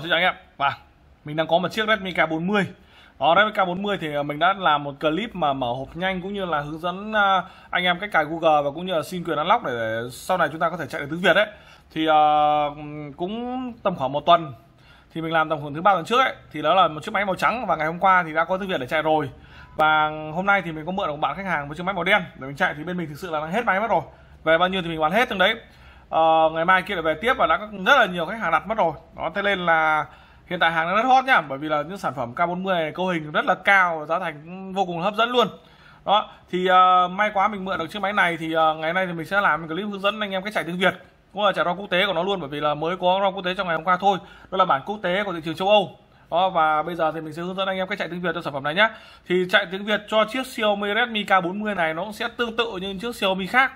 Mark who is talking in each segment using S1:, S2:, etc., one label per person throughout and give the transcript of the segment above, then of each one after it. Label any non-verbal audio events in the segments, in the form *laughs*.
S1: xin chào anh em. Và mình đang có một chiếc Redmi K40. Đó Redmi K40 thì à, mình đã làm một clip mà mở hộp nhanh cũng như là hướng dẫn à, anh em cách cài Google và cũng như là xin quyền unlock để, sau này chúng ta có thể chạy được tiếng Việt đấy thì uh, cũng tầm khoảng một tuần. Thì mình làm tầm khoảng thứ ba tuần trước ấy. Thì đó là một chiếc máy màu trắng và ngày hôm qua thì đã có tiếng Việt để chạy rồi. Và hôm nay thì mình có mượn được một bạn khách hàng một chiếc máy màu đen để mình chạy. Thì bên mình thực sự là đang hết máy mất rồi. Về bao nhiêu thì mình bán hết từng đấy uh, ngày mai kia lại về tiếp và đã có rất là nhiều khách hàng đặt mất rồi. Đó thế nên là hiện tại hàng nó rất hot nhá bởi vì là những sản phẩm K40 này cấu hình rất là cao và giá thành vô cùng hấp dẫn luôn. Đó thì uh, may quá mình mượn được chiếc máy này thì uh, ngày nay thì mình sẽ làm một clip hướng dẫn anh em cách chạy tiếng Việt cũng là chạy ROM quốc tế của nó luôn bởi vì là mới có ROM quốc tế trong ngày hôm qua thôi. Đó là bản quốc tế của thị trường châu Âu. Đó và bây giờ thì mình sẽ hướng dẫn anh em cách chạy tiếng Việt cho sản phẩm này nhé thì chạy tiếng Việt cho chiếc Xiaomi Redmi K40 này nó cũng sẽ tương tự như chiếc Xiaomi khác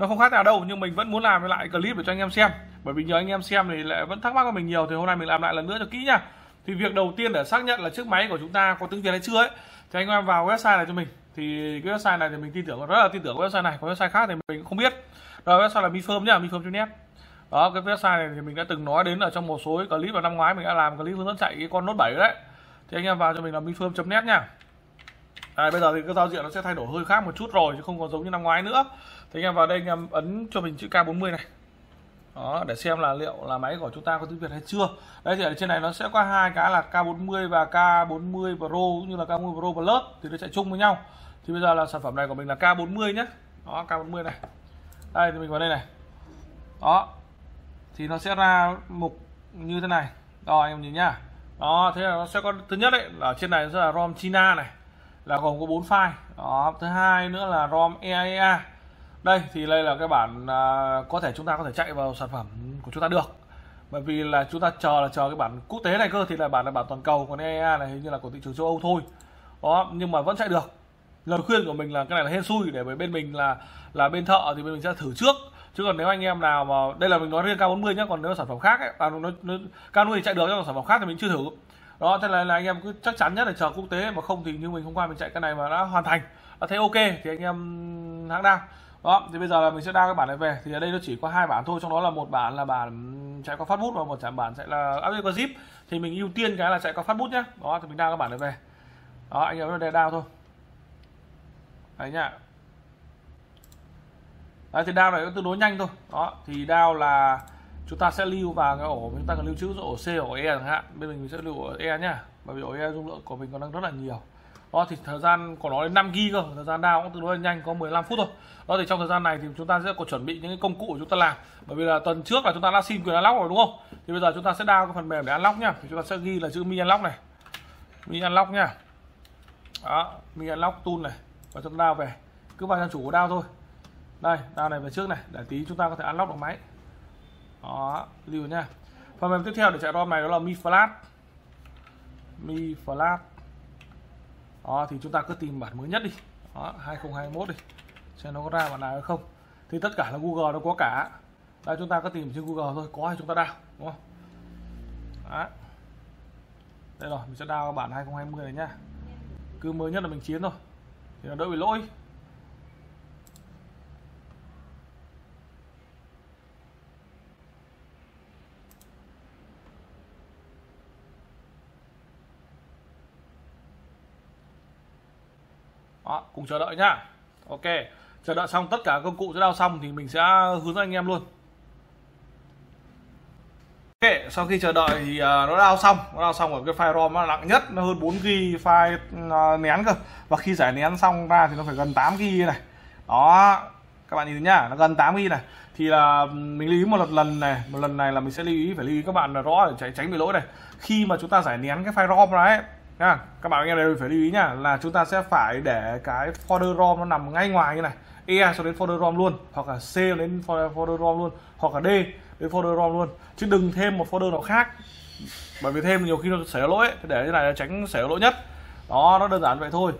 S1: nó không khác nào đâu, nhưng mình vẫn muốn làm lại clip để cho anh em xem. Bởi vì nhờ anh em xem thì lại vẫn thắc mắc của mình nhiều, thì hôm nay mình làm lại lần nữa cho kỹ nha. Thì việc đầu tiên để xác nhận là chiếc máy của chúng ta có tiếng việt hay chưa ấy, thì anh em vào website này cho mình. Thì cái website này thì mình tin tưởng, rất là tin tưởng website này. Có website khác thì mình cũng không biết. Rồi website là mifirm nhá mifirm.net đó, cái website này thì mình đã từng nói đến ở trong một số clip vào năm ngoái, mình đã làm clip hướng dẫn chạy cái con nốt 7 đấy. Thì anh em vào cho mình là mifirm.net nha. Đấy, bây giờ thì cái giao diện nó sẽ thay đổi hơi khác một chút rồi chứ không còn giống như năm ngoái nữa. Thì anh em vào đây anh em ấn cho mình chữ K40 này. Đó để xem là liệu là máy của chúng ta có tiếng Việt hay chưa. Đây thì ở trên này nó sẽ có hai cái là K40 và K40 Pro cũng như là K40 Pro Plus thì nó chạy chung với nhau. Thì bây giờ là sản phẩm này của mình là K40 nhé. Đó K40 này. Đây thì mình vào đây này. Đó. Thì nó sẽ ra mục như thế này. Rồi em nhìn nhá. Đó thế là nó sẽ có thứ nhất đấy là trên này sẽ là ROM China này là gồm có bốn file. Đó thứ hai nữa là ROM EIA. đây thì đây là cái bản à, có thể chúng ta có thể chạy vào sản phẩm của chúng ta được. Bởi vì là chúng ta chờ là chờ cái bản quốc tế này cơ thì là bản là bản toàn cầu còn EIA này hình như là của thị trường châu Âu thôi. Đó nhưng mà vẫn chạy được. Lời khuyên của mình là cái này là hên xui để bởi bên mình là là bên thợ thì bên mình sẽ thử trước. Chứ còn nếu anh em nào mà đây là mình nói riêng K40 nhé còn nếu sản phẩm khác ấy, à, nó, nó, K40 thì chạy được nhưng sản phẩm khác thì mình chưa thử đó thế là, là anh em cứ chắc chắn nhất là chờ quốc tế mà không thì như mình hôm qua mình chạy cái này mà đã hoàn thành đã thấy ok thì anh em hãng đao đó thì bây giờ là mình sẽ đao cái bản này về. Thì ở đây nó chỉ có hai bản thôi trong đó là một bản là bản chạy qua phát bút và một bản sẽ là áp qua zip. Thì mình ưu tiên cái là chạy qua phát bút nhé đó thì mình đao cái bản này về. Đó anh em nó đeo đao thôi. Đấy nhá. Đấy thì đao này nó tương đối nhanh thôi. Đó thì đao là chúng ta sẽ lưu vào cái ổ chúng ta cần lưu trữ ổ C, ổ E chẳng hạn. Bên mình sẽ lưu ổ E nhá. Bởi vì ổ E dung lượng của mình còn đang rất là nhiều. Đó, thì thời gian của nó đến 5 g cơ. Thời gian đao cũng tương đối nhanh, có 15 phút thôi. Đó, thì trong thời gian này thì chúng ta sẽ có chuẩn bị những cái công cụ của chúng ta làm. Bởi vì là tuần trước là chúng ta đã xin quyền unlock rồi, đúng không? Thì bây giờ chúng ta sẽ đao cái phần mềm để unlock nhá. Thì chúng ta sẽ ghi là chữ mi unlock này. Mi unlock nhá. Đó, mi unlock tool này. Và chúng ta đao về. Cứ vào trang chủ của đao thôi. Đây đao này về trước này. Để tí chúng ta có thể unlock được máy đó, lưu nha phần mềm tiếp theo để chạy rom này đó là mi flash. Mi flash. Đó, thì chúng ta cứ tìm bản mới nhất đi. Đó 2021 đi. Xem nó có ra bản nào hay không. Thì tất cả là Google nó có cả. Đây, chúng ta cứ tìm trên Google thôi. Có thì chúng ta đào, đúng không? Đó. đây rồi, mình sẽ đào bản 2020 này nhá. Cứ mới nhất là mình chiến thôi. Thì nó đỡ bị lỗi. Đó cùng chờ đợi nhá. Ok chờ đợi xong tất cả công cụ sẽ đao xong thì mình sẽ hướng dẫn anh em luôn. Ok sau khi chờ đợi thì à, nó đao xong. Nó đao xong ở cái file rom nó nặng nhất nó hơn 4 g file à, nén cơ. Và khi giải nén xong ra thì nó phải gần 8 g này. Đó các bạn nhìn nhá nó gần 8 g này. Thì là mình lưu ý một lần, lần này. Một lần này là mình sẽ lưu ý phải lưu ý các bạn là rõ để tránh tránh bị lỗi này. Khi mà chúng ta giải nén cái file rom ra ấy nha, các bạn nghe đây đều phải lưu ý nhá là chúng ta sẽ phải để cái folder rom nó nằm ngay ngoài như này. E cho đến folder rom luôn, hoặc là c đến folder rom luôn, hoặc là d đến folder rom luôn. Chứ đừng thêm một folder nào khác. Bởi vì thêm nhiều khi nó xảy ra lỗi ấy. để như này là tránh xảy ra lỗi nhất. Đó, nó đơn giản vậy thôi.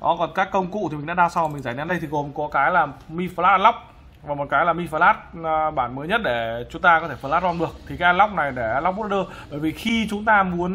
S1: Đó, còn các công cụ thì mình đã đa sau mình giải nén. Đây thì gồm có cái là mi flash lock và một cái là mi flash à, bản mới nhất để chúng ta có thể flash rom được. Thì cái unlock này để unlock bootloader bởi vì khi chúng ta muốn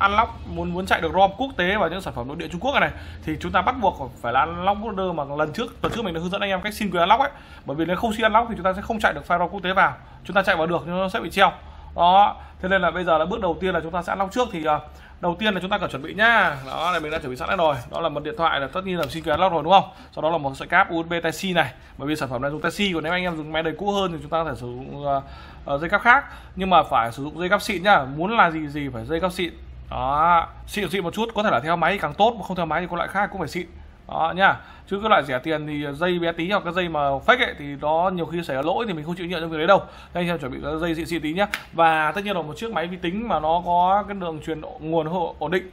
S1: unlock muốn muốn chạy được rom quốc tế và những sản phẩm nội địa Trung Quốc này, thì chúng ta bắt buộc phải là unlock bootloader mà lần trước tuần trước mình đã hướng dẫn anh em cách xin quyền unlock ấy. Bởi vì nếu không xin unlock thì chúng ta sẽ không chạy được file rom quốc tế vào. Chúng ta chạy vào được nhưng nó sẽ bị treo. Đó thế nên là bây giờ là bước đầu tiên là chúng ta sẽ unlock trước thì uh, đầu tiên là chúng ta cần chuẩn bị nhá đó là mình đã chuẩn bị sẵn rồi. Đó là một điện thoại là tất nhiên là xin quyền lót rồi đúng không? Sau đó là một sợi cáp USB Type C này. Bởi vì sản phẩm này dùng Type C còn nếu anh em dùng máy đời cũ hơn thì chúng ta có thể sử dụng uh, uh, dây cáp khác. Nhưng mà phải sử dụng dây cáp xịn nhá muốn là gì gì phải dây cáp xịn. Đó xịn xịn một chút. Có thể là theo máy càng tốt mà không theo máy thì có loại khác cũng phải xịn đó nhá chứ cái loại rẻ tiền thì dây bé tí hoặc cái dây mà fake ấy thì nó nhiều khi xảy ra lỗi thì mình không chịu nhận trong việc đấy đâu. Nên anh em chuẩn bị cái dây xịn xịn tí nhá. Và tất nhiên là một chiếc máy vi tính mà nó có cái đường truyền nguồn ổn định.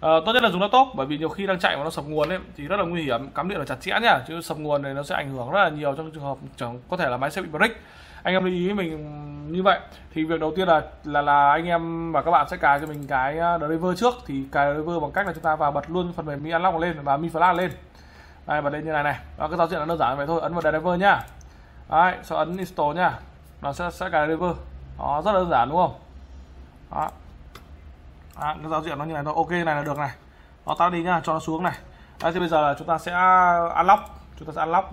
S1: À, tốt nhất là dùng laptop bởi vì nhiều khi đang chạy mà nó sập nguồn ấy thì rất là nguy hiểm. Cắm điện là chặt chẽ nhá chứ sập nguồn này nó sẽ ảnh hưởng rất là nhiều trong trường hợp chẳng có thể là máy sẽ bị break anh em lưu ý mình như vậy. Thì việc đầu tiên là là là anh em và các bạn sẽ cài cho mình cái à, driver trước. Thì cài driver bằng cách là chúng ta vào bật luôn phần mềm Mi Unlock lên và Mi Flash lên. Đây bật lên như này này. Đó, cái giao diện là đơn giản vậy thôi. Ấn vào driver nhá đấy sau ấn install nhá nó sẽ sẽ cài driver. Đó rất là đơn giản đúng không? Đó. À, cái giao diện nó như này thôi. Ok này là được này. Nó tắt đi nhá cho nó xuống này. Đấy thì bây giờ là chúng ta sẽ unlock. Chúng ta sẽ unlock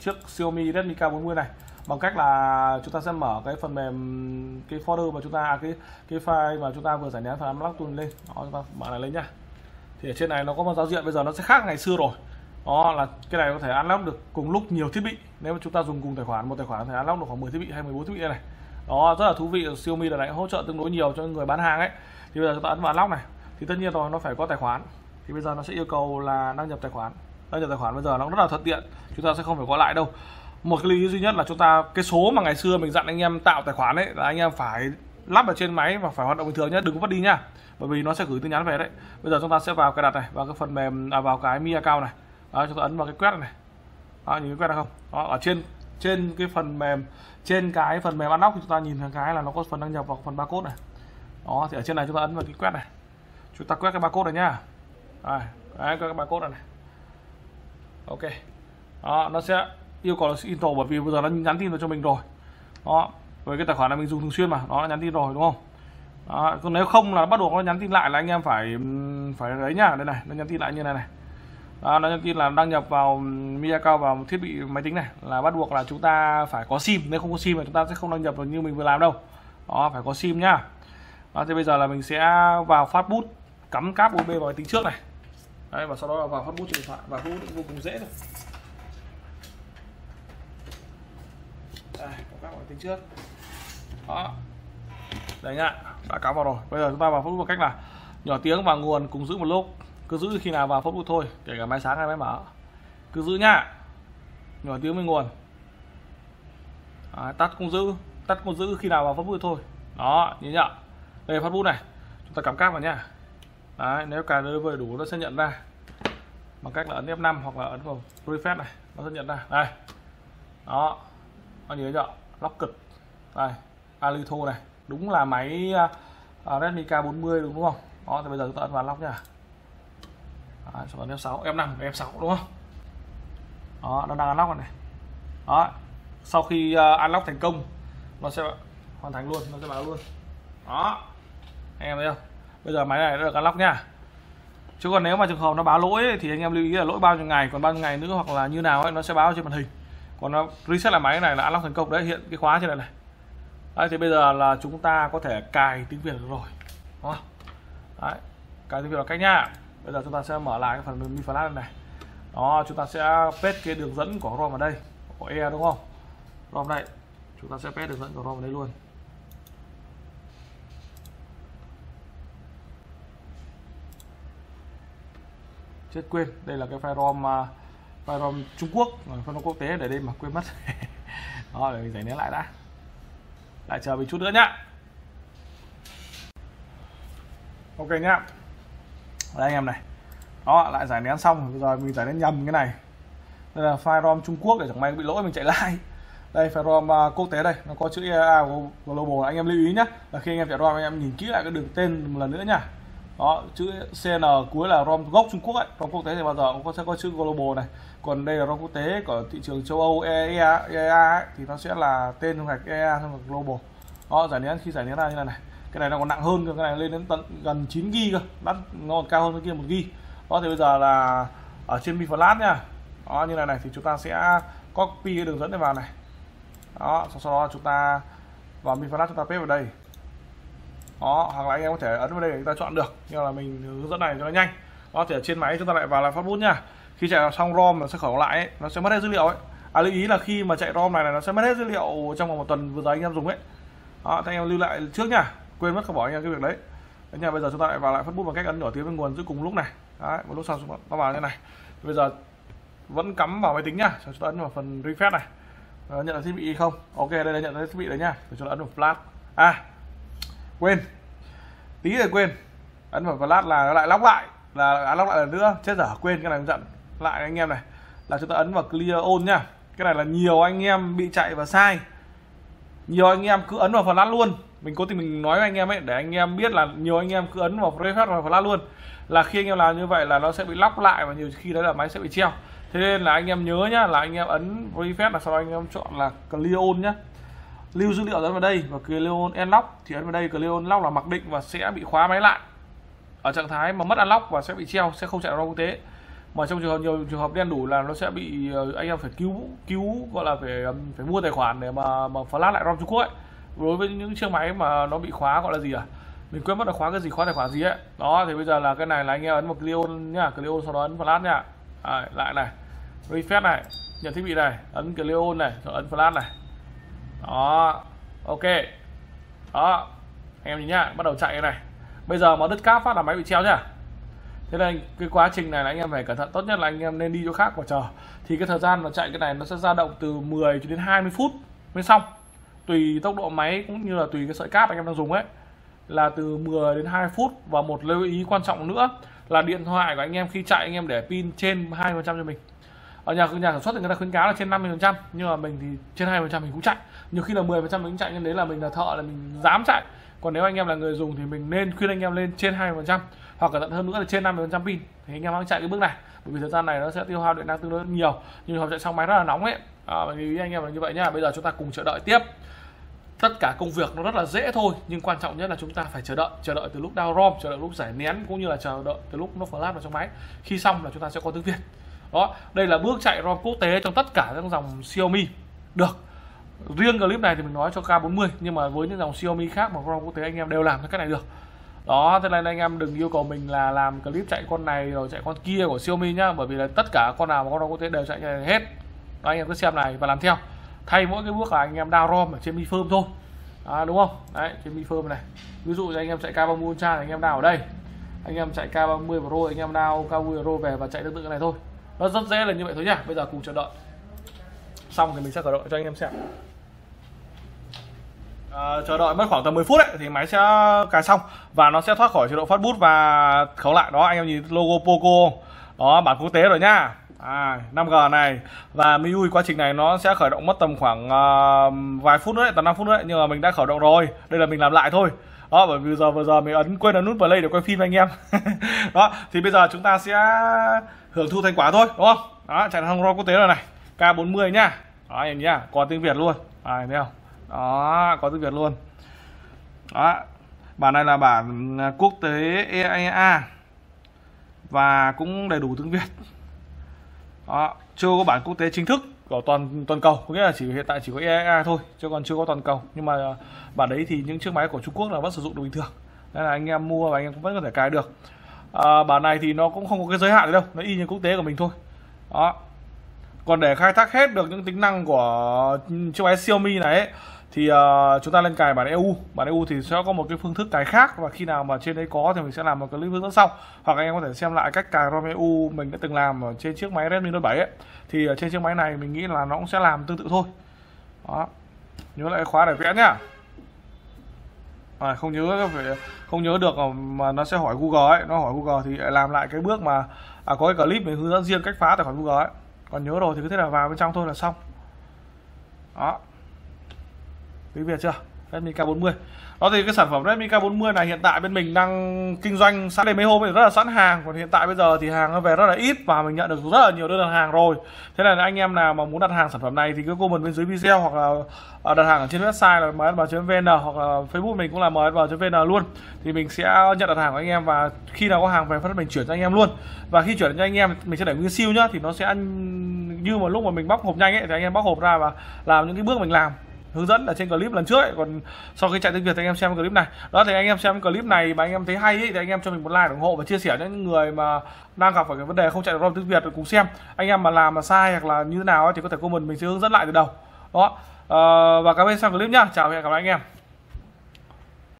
S1: chiếc Xiaomi Redmi K40 này bằng cách là chúng ta sẽ mở cái phần mềm, cái folder mà chúng ta, cái cái file mà chúng ta vừa giải nén phần unlock tool lên. Đó, chúng ta mở này lên nhá. Thì ở trên này nó có một giao diện, bây giờ nó sẽ khác ngày xưa rồi. Đó, là cái này có thể unlock được cùng lúc nhiều thiết bị. Nếu mà chúng ta dùng cùng tài khoản, một tài khoản có thể unlock được khoảng 10 thiết bị hay 14 thiết bị này. Đó, rất là thú vị. Xiaomi là này hỗ trợ tương đối nhiều cho người bán hàng ấy. Thì bây giờ chúng ta ấn vào unlock này. Thì tất nhiên rồi, nó phải có tài khoản. Thì bây giờ nó sẽ yêu cầu là đăng nhập tài khoản. Đăng nhập tài khoản bây giờ nó rất là thuận tiện. Chúng ta sẽ không phải qua lại đâu một cái lý duy nhất là chúng ta cái số mà ngày xưa mình dặn anh em tạo tài khoản ấy là anh em phải lắp ở trên máy và phải hoạt động bình thường nhé đừng có vứt đi nhá. Bởi vì nó sẽ gửi tin nhắn về đấy. Bây giờ chúng ta sẽ vào cái đặt này vào cái phần mềm à, vào cái mi account này. Đó, chúng ta ấn vào cái quét này. Đó, nhìn cái quét được không? Đó, ở trên trên cái phần mềm trên cái phần mềm unlock thì chúng ta nhìn thấy cái là nó có phần đăng nhập vào phần barcode này. Đó thì ở trên này chúng ta ấn vào cái quét này. Chúng ta quét cái barcode này nhá. Đây, quét cái barcode này, này. Ok. Đó, nó sẽ yêu cầu là install bởi vì bây giờ nó nhắn tin vào cho mình rồi. Đó với cái tài khoản này mình dùng thường xuyên mà nó nhắn tin rồi đúng không? Đó, còn nếu không là bắt buộc nó nhắn tin lại là anh em phải phải đấy nhá đây này nó nhắn tin lại như này này. Đó, nó nhắn tin là đăng nhập vào Mi account vào thiết bị máy tính này là bắt buộc là chúng ta phải có sim nếu không có sim thì chúng ta sẽ không đăng nhập được như mình vừa làm đâu. Đó phải có sim nhá. Đó, thì bây giờ là mình sẽ vào phát bút cắm cáp USB vào máy tính trước này. Đấy và sau đó là vào phát bút trên điện thoại và phát bút vô cùng dễ thôi đây cắm cáp vào máy tính trước. Đó. Đấy nhá đã cắm vào rồi. Bây giờ chúng ta vào phát một cách là nhỏ tiếng và nguồn cùng giữ một lúc. Cứ giữ khi nào vào phát bút thôi kể cả máy sáng hay máy mở cứ giữ nhá. Nhỏ tiếng với nguồn. À, tắt cũng giữ tắt cũng giữ khi nào vào phát bút thôi. Đó nhìn nhá. Đây phát bút này. Chúng ta cắm cáp vào nhá. Đấy nếu cài đưa đủ nó sẽ nhận ra. Bằng cách là ấn F5 hoặc là ấn vào prefet này nó sẽ nhận ra. Đây. Đó. Anh nhớ chưa? Lóc cực. Đây Alito này. Đúng là máy uh, Redmi K40 đúng không? Đó thì bây giờ chúng ta ấn vào lóc nha. À, ấn F6 F5 F6 đúng không? Đó nó đang unlock rồi này. Đó sau khi uh, unlock thành công nó sẽ hoàn thành luôn nó sẽ báo luôn. Đó anh em thấy không? Bây giờ máy này đã được unlock nhá chứ còn nếu mà trường hợp nó báo lỗi ấy, thì anh em lưu ý là lỗi bao nhiêu ngày còn bao nhiêu ngày nữa hoặc là như nào ấy nó sẽ báo trên màn hình còn nó reset lại máy này là unlock thành công đấy hiện cái khóa trên này này. Đấy, thì bây giờ là chúng ta có thể cài tiếng việt được rồi. Đúng không? Đấy cài tiếng việt là cách nhá. Bây giờ chúng ta sẽ mở lại cái phần mi flash này đó chúng ta sẽ paste cái đường dẫn của rom ở đây của e đúng không? Rom đây chúng ta sẽ paste đường dẫn của rom ở đây luôn. Chết quên đây là cái file rom à, Firebomb Trung Quốc ờ, Firebomb quốc tế để đây mà quên mất. *laughs* Đó, để mình giải nén lại đã. Lại chờ mình chút nữa nhá. Ok nhá. Đây anh em này. Đó, lại giải nén xong. Bây giờ mình giải nén nhầm cái này. Đây là Firebomb Trung Quốc, để chẳng may bị lỗi, mình chạy lại. Đây file rom à, quốc tế đây. Nó có chữ EA global. Anh em lưu ý nhé là khi anh em chạy rom anh em nhìn kỹ lại cái đường tên một lần nữa nhá đó chữ CN cuối là ROM gốc Trung Quốc ấy. ROM quốc tế thì bao giờ cũng sẽ có chữ global này. Còn đây là ROM quốc tế của thị trường châu Âu EEA, EEA ấy, thì nó sẽ là tên trong gạch EEA trong gạch global. Đó giải nén khi giải nén ra như này này. Cái này nó còn nặng hơn cơ cái này lên đến tận gần 9 g cơ. Đắt nó còn cao hơn cái kia một g đó thì bây giờ là ở trên mi flash nha. Đó như này này thì chúng ta sẽ copy cái đường dẫn này vào này. Đó sau, sau đó chúng ta vào mi flash chúng ta paste vào đây đó hoặc là anh em có thể ấn vào đây để chúng ta chọn được. Nhưng là mình hướng dẫn này cho nó nhanh. Đó thì ở trên máy chúng ta lại vào lại phát bút nha. Khi chạy xong rom nó sẽ khởi động lại ấy, nó sẽ mất hết dữ liệu ấy. À lưu ý là khi mà chạy rom này là nó sẽ mất hết dữ liệu trong vòng một tuần vừa rồi anh em dùng ấy. Đó thì anh em lưu lại trước nha. Quên mất không bỏ anh em cái việc đấy. Đấy nha bây giờ chúng ta lại vào lại phát bút bằng cách ấn nhỏ tiếng với nguồn giữ cùng lúc này. Đấy một lúc sau chúng ta vào như này. Bây giờ vẫn cắm vào máy tính nhá chúng ta ấn vào phần refresh này. Đó, nhận là thiết bị không? Ok đây là nhận là thiết bị đấy nha, để ta ấn vào flash. À quên tí rồi quên ấn vào flash là nó lại lóc lại là à, lóc lại lần nữa chết dở quên cái này giận lại anh em này là chúng ta ấn vào clear on nhá cái này là nhiều anh em bị chạy và sai nhiều anh em cứ ấn vào flash luôn mình cố tình mình nói với anh em ấy để anh em biết là nhiều anh em cứ ấn vào refresh và flash luôn là khi anh em làm như vậy là nó sẽ bị lóc lại và nhiều khi đấy là máy sẽ bị treo thế nên là anh em nhớ nhá là anh em ấn refresh là sau đó anh em chọn là clear on nhá lưu dữ liệu ấn vào đây và Cleon unlock thì ấn vào đây Cleon unlock là mặc định và sẽ bị khóa máy lại ở trạng thái mà mất unlock và sẽ bị treo sẽ không chạy ra quốc tế. Mà trong trường hợp nhiều trường hợp đen đủ là nó sẽ bị ờ, anh em phải cứu cứu gọi là phải phải mua tài khoản để mà mà flash lại ROM Trung Quốc ấy. Đối với những chiếc máy mà nó bị khóa gọi là gì à? Mình quên mất là khóa cái gì khóa tài khoản gì ấy. Đó thì bây giờ là cái này là anh em ấn vào Cleon nhá Cleon sau đó ấn flash nhá. À, lại này reset này nhận thiết bị này ấn Cleon này rồi ấn flash này đó, ok. Đó, anh em nhìn nhá, bắt đầu chạy cái này. Bây giờ mà đứt cáp phát là máy bị treo nhá. Thế nên cái quá trình này là anh em phải cẩn thận. Tốt nhất là anh em nên đi chỗ khác và chờ. Thì cái thời gian mà chạy cái này nó sẽ dao động từ 10 cho đến 20 phút mới xong. Tùy tốc độ máy cũng như là tùy cái sợi cáp anh em đang dùng ấy. Là từ 10 đến 2 phút. Và một lưu ý quan trọng nữa là điện thoại của anh em khi chạy anh em để pin trên 20% cho mình ở nhà nhà sản xuất thì người ta khuyến cáo là trên 50% nhưng mà mình thì trên 20% mình cũng chạy. Nhiều khi là 10% mình cũng chạy nhưng đấy là mình là thợ là mình dám chạy. Còn nếu anh em là người dùng thì mình nên khuyên anh em lên trên 20% hoặc cẩn thận hơn nữa là trên 50% pin. Thì anh em hãy chạy cái bước này bởi vì thời gian này nó sẽ tiêu hao điện năng tương đối nhiều nhưng mà chạy xong máy rất là nóng ấy. À, vì anh em là như vậy nhá. Bây giờ chúng ta cùng chờ đợi tiếp. Tất cả công việc nó rất là dễ thôi nhưng quan trọng nhất là chúng ta phải chờ đợi chờ đợi từ lúc down rom chờ đợi lúc giải nén cũng như là chờ đợi từ lúc nó flash vào trong máy. Khi xong là chúng ta sẽ có tiếng việt đó đây là bước chạy rom quốc tế trong tất cả các dòng Xiaomi. Được riêng clip này thì mình nói cho K40 nhưng mà với những dòng Xiaomi khác mà rom quốc tế anh em đều làm cái này được. Đó thế nên anh em đừng yêu cầu mình là làm clip chạy con này rồi chạy con kia của Xiaomi nhá bởi vì là tất cả con nào mà con rom quốc tế đều chạy này hết. Đó, anh em cứ xem này và làm theo. Thay mỗi cái bước là anh em down rom ở trên mi phơm thôi. À, đúng không? Đấy trên mi phơm này. Ví dụ như anh em chạy K30 Ultra thì anh em down ở đây. Anh em chạy K30 Pro anh em down K30 Pro về và chạy tương tự cái này thôi nó rất dễ là như vậy thôi nhá bây giờ cùng chờ đợi. Xong thì mình sẽ khởi động cho anh em xem. À, chờ đợi mất khoảng tầm 10 phút đấy thì máy sẽ cài xong và nó sẽ thoát khỏi chế độ phát bút và khấu lại. Đó anh em nhìn logo Poco. Đó bản quốc tế rồi nhá à, 5G này. Và MIUI quá trình này nó sẽ khởi động mất tầm khoảng uh, vài phút nữa đấy, tầm 5 phút nữa đấy. nhưng mà mình đã khởi động rồi. Đây là mình làm lại thôi đó, bởi vì giờ vừa giờ mình ấn quên ấn nút play để quay phim anh em. *laughs* Đó, thì bây giờ chúng ta sẽ hưởng thu thành quả thôi, đúng không? Đó, chạy thằng ROM quốc tế rồi này. K40 nhá. Đó anh nhá, có tiếng Việt luôn. À thấy không? Đó, có tiếng Việt luôn. Đó, bản này là bản quốc tế EAA và cũng đầy đủ tiếng Việt. Đó, chưa có bản quốc tế chính thức của toàn toàn cầu. Có nghĩa là chỉ hiện tại chỉ có EAA thôi chứ còn chưa có toàn cầu. Nhưng mà bản đấy thì những chiếc máy của Trung Quốc là vẫn sử dụng được bình thường. Nên là anh em mua và anh em cũng vẫn có thể cài được. À, bản này thì nó cũng không có cái giới hạn đâu nó y như quốc tế của mình thôi. Đó. Còn để khai thác hết được những tính năng của chiếc máy Xiaomi này ấy, thì uh, chúng ta lên cài bản EU bản EU thì sẽ có một cái phương thức cài khác và khi nào mà trên đấy có thì mình sẽ làm một clip hướng dẫn sau. Hoặc anh em có thể xem lại cách cài ROM EU mình đã từng làm ở trên chiếc máy Redmi Note 7 ấy. Thì ở trên chiếc máy này mình nghĩ là nó cũng sẽ làm tương tự thôi. Đó. Nhớ lại khóa để vẽ nhá. À, không nhớ phải không nhớ được mà nó sẽ hỏi Google ấy. Nó hỏi Google thì làm lại cái bước mà à, có cái clip mình hướng dẫn riêng cách phá tài khoản Google ấy. Còn nhớ rồi thì cứ thế là vào bên trong thôi là xong. Đó quý vị chưa? Redmi K40. Đó thì cái sản phẩm Redmi K40 này hiện tại bên mình đang kinh doanh sẵn. Đây mấy hôm thì rất là sẵn hàng, còn hiện tại bây giờ thì hàng nó về rất là ít và mình nhận được rất là nhiều đơn đặt hàng rồi. Thế là anh em nào mà muốn đặt hàng sản phẩm này thì cứ comment bên dưới video hoặc là à, đặt hàng ở trên website là msb.vn hoặc là facebook mình cũng là msb.vn luôn. Thì mình sẽ nhận đặt hàng của anh em và khi nào có hàng về phát mình chuyển cho anh em luôn. Và khi chuyển cho anh em, mình sẽ để nguyên siêu nhá, thì nó sẽ ăn như mà lúc mà mình bóc hộp nhanh ấy, thì anh em bóc hộp ra và làm những cái bước mình làm hướng dẫn ở trên clip lần trước ấy. còn sau khi chạy tiếng việt thì anh em xem clip này. Đó thì anh em xem clip này mà anh em thấy hay ấy, thì anh em cho mình một like ủng hộ và chia sẻ cho những người mà đang gặp phải cái vấn đề không chạy được ROM tiếng việt cùng xem. Anh em mà làm mà sai hoặc là như thế nào ấy, thì có thể comment mình sẽ hướng dẫn lại từ đầu. Đó. À, và cảm ơn xem clip nhá. Chào và hẹn gặp lại anh em.